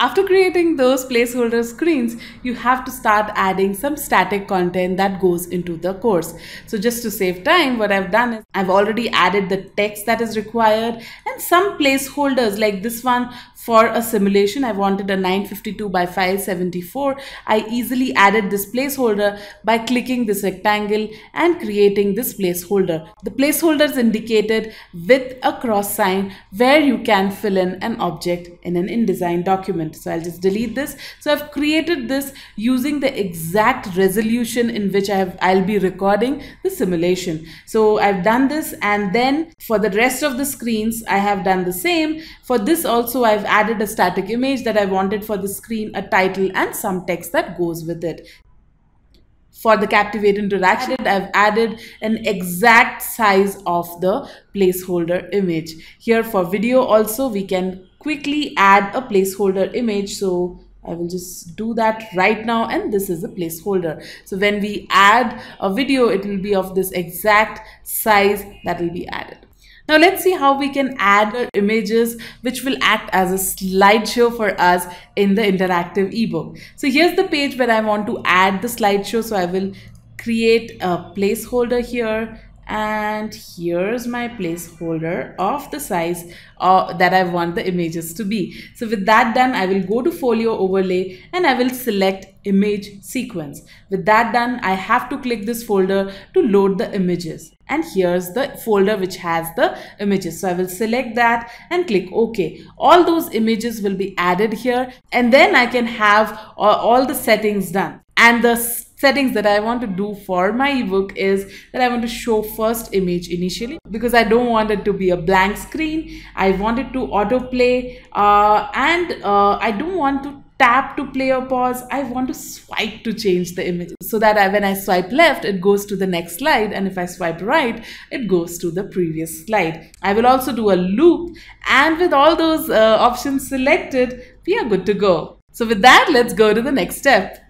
After creating those placeholder screens, you have to start adding some static content that goes into the course. So just to save time, what I've done is I've already added the text that is required some placeholders like this one for a simulation. I wanted a 952 by 574. I easily added this placeholder by clicking this rectangle and creating this placeholder. The placeholder is indicated with a cross sign where you can fill in an object in an InDesign document. So I'll just delete this. So I've created this using the exact resolution in which I have, I'll be recording the simulation. So I've done this and then for the rest of the screens, I have done the same. For this also, I've added a static image that I wanted for the screen, a title and some text that goes with it for the Captivate interaction, I've added an exact size of the placeholder image. Here for video also, we can quickly add a placeholder image. So I will just do that right now and this is a placeholder. So when we add a video, it will be of this exact size that will be added. Now let's see how we can add images which will act as a slideshow for us in the interactive ebook. So here's the page where I want to add the slideshow. So I will create a placeholder here and here's my placeholder of the size uh, that I want the images to be. So with that done, I will go to folio overlay and I will select image sequence. With that done, I have to click this folder to load the images. And here's the folder which has the images. So I will select that and click OK. All those images will be added here and then I can have uh, all the settings done. And the settings that I want to do for my ebook is that I want to show first image initially because I don't want it to be a blank screen. I want it to autoplay uh, and uh, I don't want to tap to play or pause. I want to swipe to change the image so that I, when I swipe left, it goes to the next slide. And if I swipe right, it goes to the previous slide. I will also do a loop and with all those uh, options selected, we are good to go. So with that, let's go to the next step.